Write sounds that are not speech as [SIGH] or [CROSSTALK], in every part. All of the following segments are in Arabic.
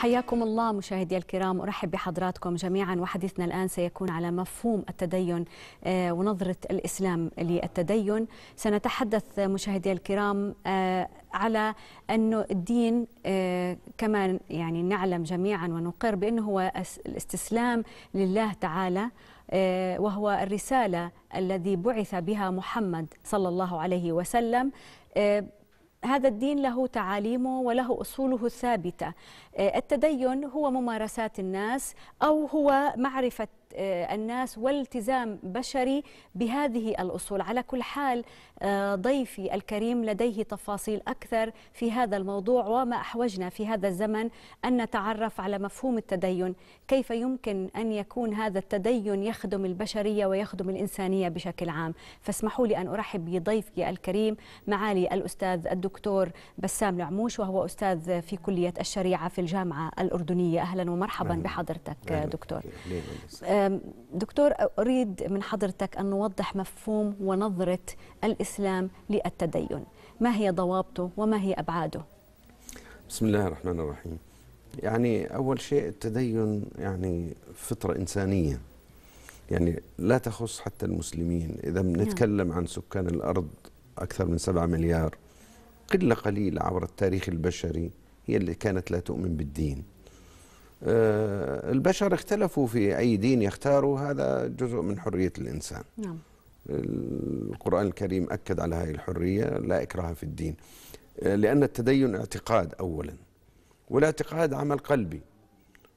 حياكم الله مشاهدي الكرام أرحب بحضراتكم جميعا. وحديثنا الآن سيكون على مفهوم التدين آه، ونظرة الإسلام للتدين. سنتحدث مشاهدي الكرام آه، على انه الدين آه، كما يعني نعلم جميعا ونقر بأنه هو الاستسلام لله تعالى وهو الرسالة الذي بعث بها محمد صلى الله عليه وسلم. هذا الدين له تعاليمه وله أصوله الثابتة. التدين هو ممارسات الناس أو هو معرفة آه، الناس والتزام بشري بهذه الأصول. على كل حال آه، ضيفي الكريم لديه تفاصيل أكثر في هذا الموضوع وما أحوجنا في هذا الزمن أن نتعرف على مفهوم التدين. كيف يمكن أن يكون هذا التدين يخدم البشرية ويخدم الإنسانية بشكل عام؟ فاسمحوا لي أن أرحب بضيفي الكريم معالي الأستاذ الدكتور بسام العموش وهو أستاذ في كلية الشريعة في الجامعة الأردنية. أهلا ومرحبا بحضرتك دكتور. دكتور أريد من حضرتك أن نوضح مفهوم ونظرة الإسلام للتدين. ما هي ضوابطه وما هي أبعاده؟ بسم الله الرحمن الرحيم. يعني أول شيء التدين يعني فطرة إنسانية. يعني لا تخص حتى المسلمين. إذا بنتكلم نعم. عن سكان الأرض أكثر من سبعة مليار قلة قليلة عبر التاريخ البشري هي اللي كانت لا تؤمن بالدين. البشر اختلفوا في أي دين يختاروا هذا جزء من حرية الإنسان. نعم. القرآن الكريم أكد على هذه الحرية لا إكراه في الدين. آه، لأن التدين اعتقاد أولا والاعتقاد عمل قلبي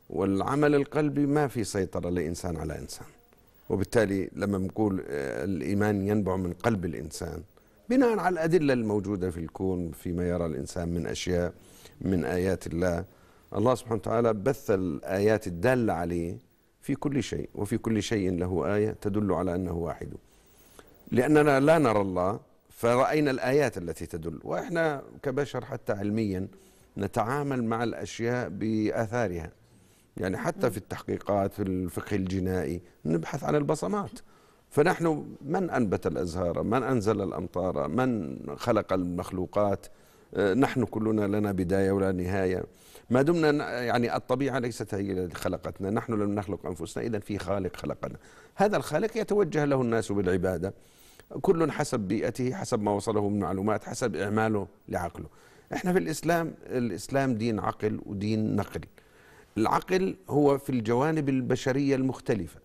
والعمل القلبي ما في سيطرة لإنسان على إنسان. وبالتالي لما نقول آه، الإيمان ينبع من قلب الإنسان بناء على الأدلة الموجودة في الكون فيما يرى الإنسان من أشياء من آيات الله. الله سبحانه وتعالى بث الآيات الدالة عليه في كل شيء وفي كل شيء له آية تدل على أنه واحد. لأننا لا نرى الله فرأينا الآيات التي تدل. وإحنا كبشر حتى علميا نتعامل مع الأشياء بآثارها. يعني حتى في التحقيقات في الفقه الجنائي نبحث عن البصمات. فنحن من أنبت الأزهار؟ من أنزل الأمطار؟ من خلق المخلوقات؟ نحن كلنا لنا بداية ولا نهاية. ما دمنا يعني الطبيعة ليست هي التي خلقتنا. نحن لم نخلق أنفسنا إذا في خالق خلقنا. هذا الخالق يتوجه له الناس بالعبادة. كل حسب بيئته حسب ما وصله من معلومات حسب إعماله لعقله. إحنا في الإسلام الإسلام دين عقل ودين نقل. العقل هو في الجوانب البشرية المختلفة.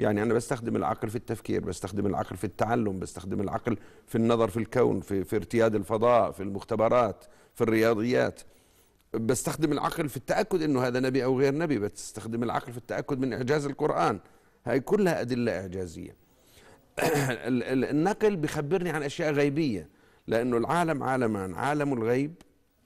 يعني أنا بستخدم العقل في التفكير بستخدم العقل في التعلم بستخدم العقل في النظر في الكون في, في ارتياد الفضاء في المختبرات في الرياضيات. بستخدم العقل في التأكد أنه هذا نبي أو غير نبي بستخدم العقل في التأكد من إعجاز القرآن. هاي كلها أدلة إعجازية. [CLEARS THROAT] النقل بخبرني عن أشياء غيبية لأنه العالم عالمان عالم الغيب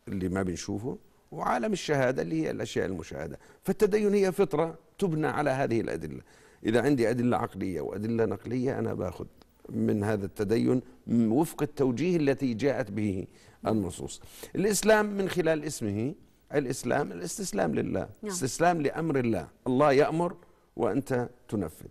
اللي ما بنشوفه وعالم الشهادة اللي هي الأشياء المشاهدة. فالتدين هي فطرة تبنى على هذه الأدلة. إذا عندي أدلة عقلية وأدلة نقلية أنا باخذ من هذا التدين وفق التوجيه التي جاءت به النصوص. الإسلام من خلال اسمه الإسلام الاستسلام لله نعم. استسلام لأمر الله. الله يأمر وأنت تنفذ.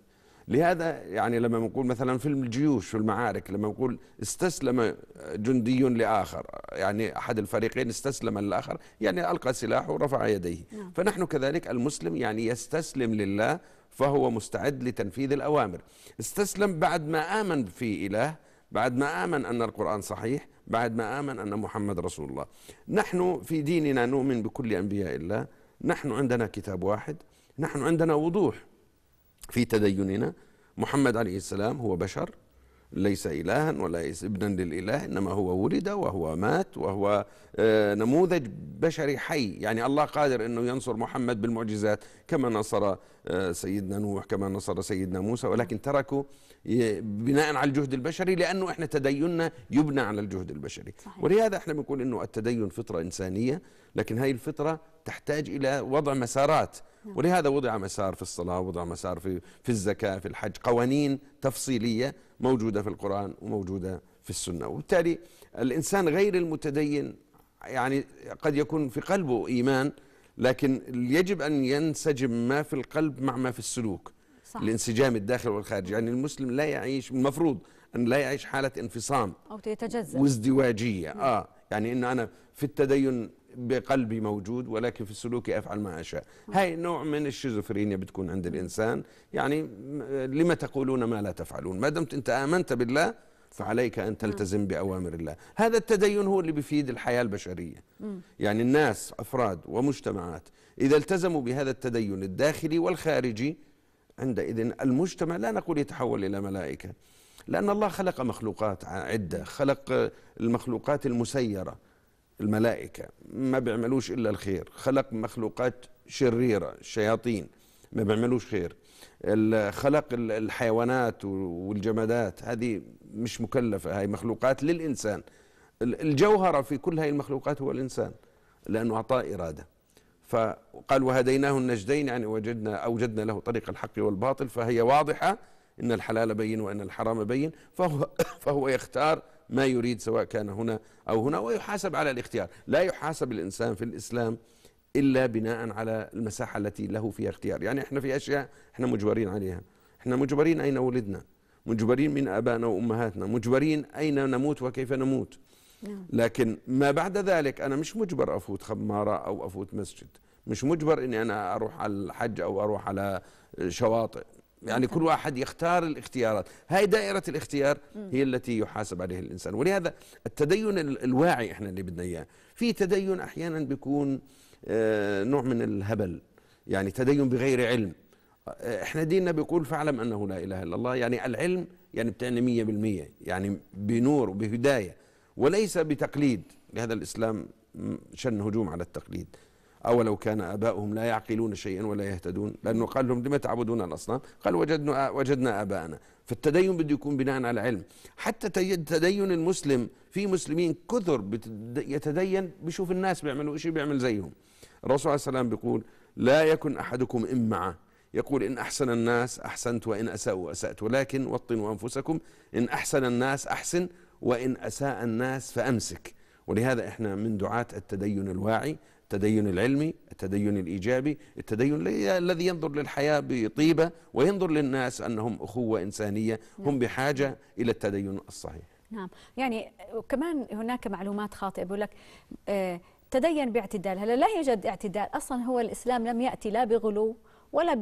لهذا يعني لما نقول مثلا في الجيوش في المعارك لما نقول استسلم جندي لآخر يعني أحد الفريقين استسلم للآخر يعني ألقى سلاحه ورفع يديه. نعم. فنحن كذلك المسلم يعني يستسلم لله فهو مستعد لتنفيذ الأوامر. استسلم بعد ما آمن في إله بعد ما آمن أن القرآن صحيح بعد ما آمن أن محمد رسول الله. نحن في ديننا نؤمن بكل أنبياء الله. نحن عندنا كتاب واحد. نحن عندنا وضوح. في تديننا. محمد عليه السلام هو بشر. ليس إلها ولا ابنا للإله إنما هو ولد وهو مات وهو آه، نموذج بشري حي يعني الله قادر أنه ينصر محمد بالمعجزات كما نصر آه، سيدنا نوح كما نصر سيدنا موسى ولكن تركوا بناء على الجهد البشري لأنه إحنا تديننا يبنى على الجهد البشري صحيح. ولهذا إحنا بنقول أنه التدين فطرة إنسانية لكن هذه الفطرة تحتاج إلى وضع مسارات نعم. ولهذا وضع مسار في الصلاة وضع مسار في, في الزكاة في الحج قوانين تفصيلية موجودة في القرآن وموجودة في السنة. وبالتالي الإنسان غير المتدين يعني قد يكون في قلبه إيمان لكن يجب أن ينسجم ما في القلب مع ما في السلوك. صح. الانسجام الداخل والخارج يعني المسلم لا يعيش المفروض أن لا يعيش حالة انفصام. أو يتجزأ وازدواجية. آه. يعني إنه أنا في التدين بقلبي موجود ولكن في سلوكي أفعل ما أشاء. هاي نوع من الشيزوفرينيا بتكون عند الإنسان. يعني لما تقولون ما لا تفعلون؟ ما دمت أنت آمنت بالله فعليك أن تلتزم بأوامر الله. هذا التدين هو اللي بيفيد الحياة البشرية. يعني الناس أفراد ومجتمعات إذا التزموا بهذا التدين الداخلي والخارجي عندئذ المجتمع لا نقول يتحول إلى ملائكة. لأن الله خلق مخلوقات عدة خلق المخلوقات المسيرة. الملائكة ما بيعملوش إلا الخير. خلق مخلوقات شريرة الشياطين ما بيعملوش خير. خلق الحيوانات والجمادات هذه مش مكلفة هاي مخلوقات للإنسان. الجوهرة في كل هاي المخلوقات هو الإنسان لأنه أعطاه إرادة. فقال وهديناه النجدين يعني وجدنا أوجدنا له طريق الحق والباطل فهي واضحة إن الحلال بين وإن الحرام بين. فهو, [COUGHS] فهو يختار ما يريد سواء كان هنا أو هنا ويحاسب على الاختيار. لا يحاسب الإنسان في الإسلام إلا بناء على المساحة التي له فيها اختيار. يعني إحنا في أشياء إحنا مجبرين عليها. إحنا مجبرين أين ولدنا؟ مجبرين من آبائنا وأمهاتنا. مجبرين أين نموت وكيف نموت. نعم. لكن ما بعد ذلك أنا مش مجبر أفوت خمارة أو أفوت مسجد. مش مجبر أني أنا أروح على الحج أو أروح على شواطئ. يعني كل واحد يختار الاختيارات. هاي دائرة الاختيار هي التي يحاسب عليها الإنسان. ولهذا التدين الواعي إحنا اللي بدنا إياه. في تدين أحيانا بيكون آه، نوع من الهبل يعني تدين بغير علم. آه، إحنا ديننا بيقول فاعلم أنه لا إله إلا الله يعني العلم يعني بتعني مية بالمية يعني بنور وبهداية وليس بتقليد. لهذا الإسلام شن هجوم على التقليد. أولو كان آباؤهم لا يعقلون شيئا ولا يهتدون لأنه قال لهم لما تعبدون الأصنام؟ قال وجدنا, وجدنا آباءنا. فالتدين بده يكون بناء على علم حتى تدين المسلم في مسلمين كثر يتدين بيشوف الناس بيعملوا شيء بيعمل زيهم. الرسول عليه السلام بيقول لا يكن أحدكم إمعة يقول إن أحسن الناس أحسنت وإن أساءوا أسأت ولكن وطنوا أنفسكم. إن أحسن الناس أحسن وإن أساء الناس فأمسك. ولهذا إحنا من دعاة التدين الواعي التدين العلمي التدين الإيجابي التدين الذي ينظر للحياة بطيبة وينظر للناس أنهم أخوة إنسانية هم نعم. بحاجة إلى التدين الصحيح. نعم. يعني كمان هناك معلومات خاطئة بيقول لك آه تدين باعتدال. هلا لا يوجد اعتدال. أصلا هو الإسلام لم يأتي لا بغلو ولا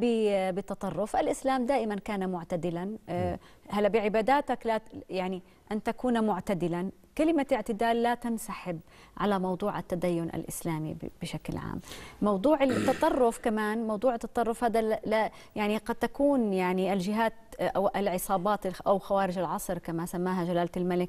بالتطرف الإسلام دائما كان معتدلا. آه نعم. هلا بعباداتك لا يعني أن تكون معتدلا. كلمة اعتدال لا تنسحب على موضوع التدين الإسلامي بشكل عام. موضوع التطرف كمان موضوع التطرف هذا لا يعني قد تكون يعني الجهات أو العصابات أو خوارج العصر كما سماها جلالة الملك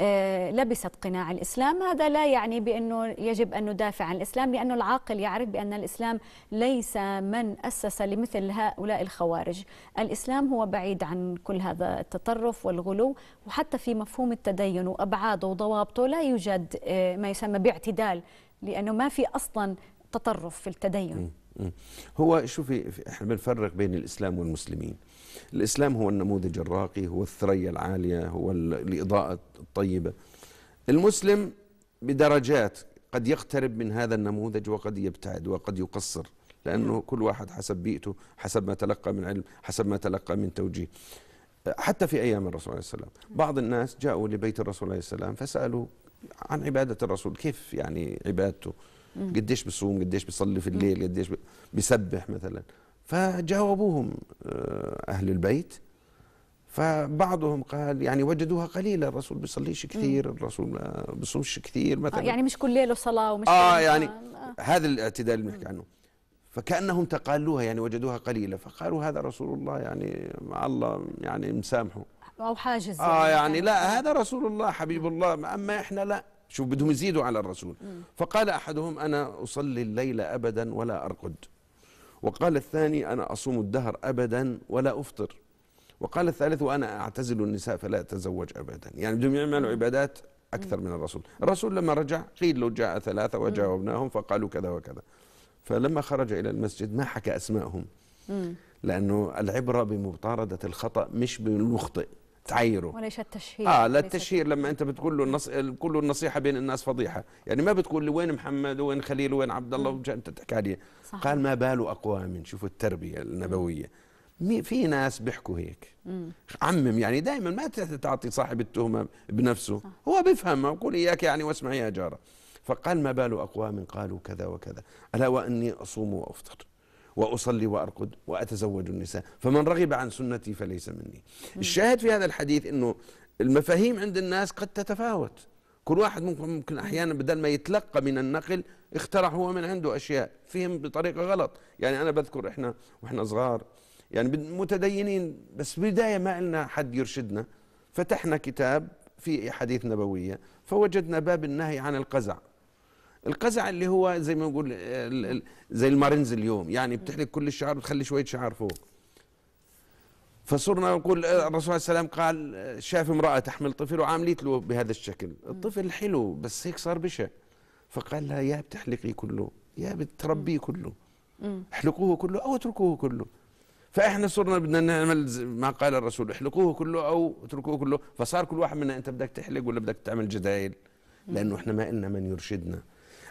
آه، لبست قناع الإسلام. هذا لا يعني بأنه يجب أن ندافع عن الإسلام لأنه العاقل يعرف بأن الإسلام ليس من أسس لمثل هؤلاء الخوارج. الإسلام هو بعيد عن كل هذا التطرف والغلو وحتى في مفهوم التدين وأبعاده وضوابطه لا يوجد آه، ما يسمى باعتدال لأنه ما في أصلا تطرف في التدين. هو شوفي إحنا بنفرق بين الإسلام والمسلمين. الإسلام هو النموذج الراقي هو الثريا العالية هو الإضاءة الطيبة. المسلم بدرجات قد يقترب من هذا النموذج وقد يبتعد وقد يقصر لأنه كل واحد حسب بيئته حسب ما تلقى من علم حسب ما تلقى من توجيه. حتى في أيام الرسول عليه السلام بعض الناس جاءوا لبيت الرسول عليه السلام فسألوا عن عبادة الرسول. كيف يعني عبادته؟ قديش بصوم؟ قديش بيصلي في الليل؟ قديش بيسبح مثلا. فجاوبوهم آه، أهل البيت. فبعضهم قال يعني وجدوها قليلة الرسول بيصليش كثير الرسول ما بيصومش كثير مثلا. آه يعني مش كل ليلة صلاة ومش آه يعني آه. هذا الاعتدال اللي بنحكي عنه. فكأنهم تقالوها يعني وجدوها قليلة. فقالوا هذا رسول الله يعني مع الله يعني مسامحه. أو حاجز آه يعني, لا هذا رسول الله حبيب الله. أما إحنا لا. شوف بدهم يزيدوا على الرسول. فقال أحدهم أنا أصلي الليل أبدا ولا أرقد. وقال الثاني أنا أصوم الدهر أبدا ولا أفطر. وقال الثالث وأنا أعتزل النساء فلا أتزوج أبدا. يعني بدهم يعملوا عبادات أكثر من الرسول. الرسول لما رجع قيل له جاء ثلاثة وجاوبناهم فقالوا كذا وكذا. فلما خرج إلى المسجد ما حكى أسمائهم لأنه العبرة بمطاردة الخطأ مش بالمخطئ تعيره. وليس التشهير. آه لا التشهير لما أنت بتقول له النص... كل النصيحة بين الناس فضيحة. يعني ما بتقول لي وين محمد وين خليل وين عبد الله أنت تحكي عليه. قال ما بال أقوام شوفوا التربية النبوية. في ناس بيحكوا هيك. مم. عمم يعني دائما ما تعطي صاحب التهمة بنفسه. صح. هو بيفهم أقول إياك يعني واسمع يا جارة. فقال ما بال أقوام قالوا كذا وكذا. ألا وأني أصوم وأفطر وأصلي وأرقد وأتزوج النساء. فمن رغب عن سنتي فليس مني. الشاهد في هذا الحديث أنه المفاهيم عند الناس قد تتفاوت. كل واحد ممكن, ممكن أحيانا بدل ما يتلقى من النقل اخترع هو من عنده أشياء فهم بطريقة غلط. يعني أنا بذكر إحنا وإحنا صغار. يعني متدينين بس بداية ما لنا حد يرشدنا. فتحنا كتاب في أحاديث نبوية. فوجدنا باب النهي عن القزع. القزع اللي هو زي ما نقول زي المارنز اليوم يعني بتحلق كل الشعر وتخلي شوية شعر فوق. فصرنا نقول الرسول صلى الله عليه وسلم قال شاف امرأة تحمل طفل وعامليت له بهذا الشكل. الطفل حلو بس هيك صار بشع. فقال لها يا بتحلقي كله يا بتربيه كله. احلقوه كله أو اتركوه كله. فإحنا صرنا بدنا نعمل ما قال الرسول احلقوه كله أو اتركوه كله. فصار كل واحد منا أنت بدك تحلق ولا بدك تعمل جدايل؟ لأنه إحنا ما لنا من يرشدنا.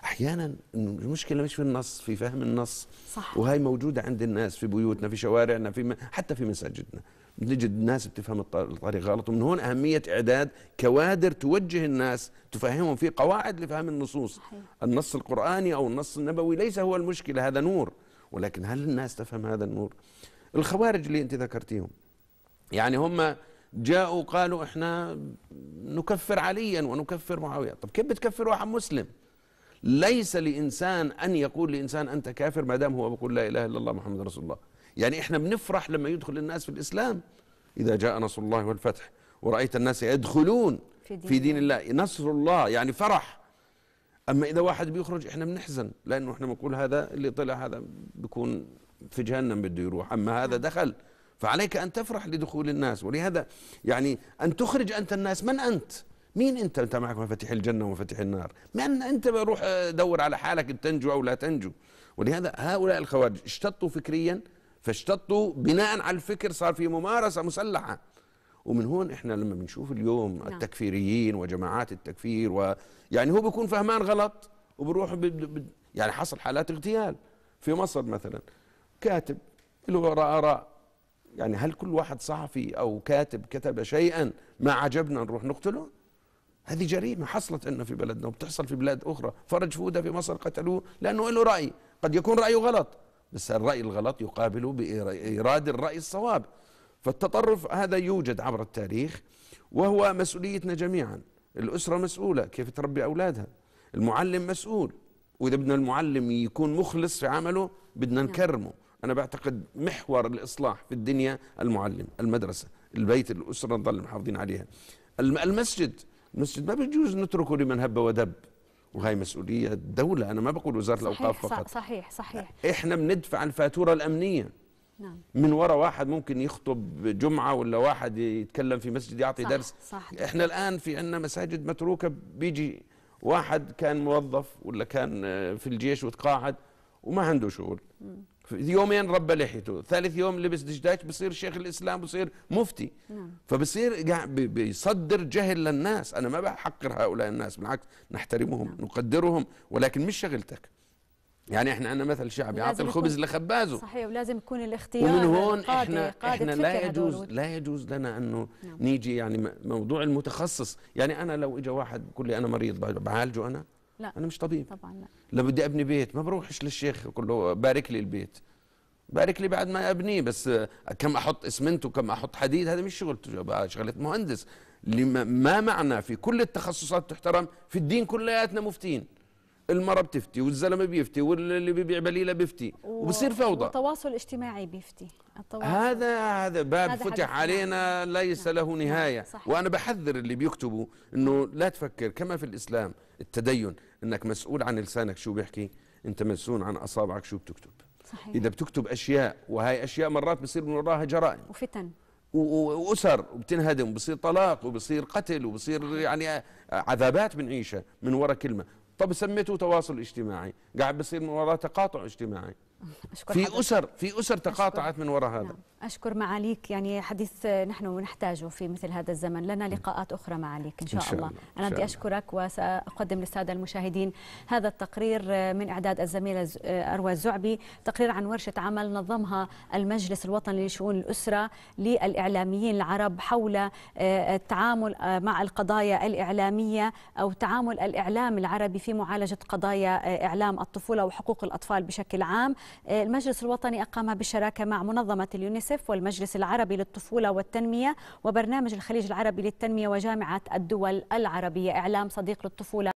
أحيانا المشكلة مش في النص في فهم النص. صح. وهي موجودة عند الناس في بيوتنا في شوارعنا في حتى في مساجدنا. نجد الناس بتفهم الطريق غلط ومن هون أهمية إعداد كوادر توجه الناس تفهمهم في قواعد لفهم النصوص. صحيح. النص القرآني أو النص النبوي ليس هو المشكلة هذا نور. ولكن هل الناس تفهم هذا النور؟ الخوارج اللي أنت ذكرتيهم. يعني هم جاءوا قالوا إحنا نكفر عليا ونكفر معاوية. طب كيف بتكفر واحد مسلم؟ ليس لإنسان أن يقول لإنسان أنت كافر ما دام هو بيقول لا إله إلا الله محمد رسول الله. يعني إحنا بنفرح لما يدخل الناس في الإسلام إذا جاء نصر الله والفتح ورأيت الناس يدخلون في دين, في دين الله. نصر الله يعني فرح. أما إذا واحد بيخرج إحنا بنحزن لأنه إحنا بنقول هذا اللي طلع هذا بيكون في جهنم بده يروح. أما هذا دخل فعليك أن تفرح لدخول الناس. ولهذا يعني أن تخرج أنت الناس من أنت؟ مين انت انت معك مفاتيح الجنة ومفاتيح النار؟ من انت بروح دور على حالك تنجو أو لا تنجو. ولهذا هؤلاء الخوارج اشتطوا فكريا فاشتطوا بناء على الفكر صار في ممارسة مسلحة. ومن هون إحنا لما بنشوف اليوم نعم. التكفيريين وجماعات التكفير و يعني هو بيكون فهمان غلط وبروح ب... ب... يعني حصل حالات اغتيال. في مصر مثلا كاتب له آراء. يعني هل كل واحد صحفي أو كاتب كتب شيئا ما عجبنا نروح نقتله؟ هذه جريمة حصلت عندنا في بلدنا وبتحصل في بلاد أخرى. فرج فودة في مصر قتلوه لأنه له رأي. قد يكون رأيه غلط. بس الرأي الغلط يقابله بإيراد الرأي الصواب. فالتطرف هذا يوجد عبر التاريخ وهو مسؤوليتنا جميعا. الأسرة مسؤولة. كيف تربي أولادها؟ المعلم مسؤول. وإذا بدنا المعلم يكون مخلص في عمله بدنا نعم. نكرمه. أنا بعتقد محور الإصلاح في الدنيا المعلم المدرسة البيت الأسرة نضل محافظين عليها. المسجد المسجد ما بيجوز نتركه لمن هب ودب وهي مسؤولية الدولة. أنا ما بقول وزارة الأوقاف فقط. صحيح صحيح. إحنا بندفع الفاتورة الأمنية. نعم. من وراء واحد ممكن يخطب جمعة ولا واحد يتكلم في مسجد يعطي صح درس. صح. إحنا الآن في عندنا مساجد متروكة بيجي واحد كان موظف ولا كان في الجيش وتقاعد وما عنده شغل. يومين ربى لحيته ثالث يوم لبس دشداش بصير شيخ الإسلام بصير مفتي. نعم. فبصير بيصدر جهل للناس. أنا ما بحقر هؤلاء الناس بالعكس نحترمهم نعم. نقدرهم ولكن مش شغلتك. يعني إحنا عندنا مثل شعبي يعطي الخبز لخبازه. صحيح ولازم يكون الاختيار ومن هون إحنا إحنا لا يجوز لا يجوز لنا أنه نعم. نيجي يعني موضوع المتخصص. يعني أنا لو اجى واحد بيقول لي أنا مريض بعالجه أنا؟ لا. أنا مش طبيب. طبعا لا. لو بدي أبني بيت ما بروحش للشيخ أقول له بارك لي البيت. بارك لي بعد ما أبنيه بس كم أحط إسمنت وكم أحط حديد هذا مش شغلته شغلة مهندس. ما معنى في كل التخصصات تحترم في الدين كلياتنا مفتين. المرأة بتفتي والزلمة بيفتي واللي بيبيع بليلة بيفتي وبصير فوضى. والتواصل الاجتماعي بيفتي. التواصل. هذا هذا باب هذا فتح علينا ليس نعم. له نعم. نهاية. صحيح. وأنا بحذر اللي بيكتبوا أنه لا تفكر كما في الإسلام التدين. أنك مسؤول عن لسانك شو بيحكي أنت مسؤول عن أصابعك شو بتكتب. صحيح. إذا بتكتب أشياء وهي أشياء مرات بصير من وراها جرائم. وفتن. وأسر وبتنهدم وبصير طلاق وبصير قتل وبصير يعني عذابات بنعيشها من وراء كلمة. طب سميته تواصل اجتماعي. قاعد بصير من وراء تقاطع اجتماعي. أشكر في أسر في أسر تقاطعت من وراء هذا. نعم. أشكر معاليك. يعني حديث نحن نحتاجه في مثل هذا الزمن. لنا لقاءات أخرى معاليك إن شاء, إن شاء الله. الله أنا بدي أشكرك وسأقدم للسادة المشاهدين هذا التقرير من إعداد الزميلة أروى الزعبي تقرير عن ورشة عمل نظمها المجلس الوطني لشؤون الأسرة للإعلاميين العرب حول آه، التعامل آه، مع القضايا الإعلامية أو تعامل الإعلام العربي في في معالجة قضايا إعلام الطفولة وحقوق الأطفال بشكل عام. المجلس الوطني أقام بالشراكة مع منظمة اليونيسف والمجلس العربي للطفولة والتنمية وبرنامج الخليج العربي للتنمية وجامعة الدول العربية. إعلام صديق للطفولة.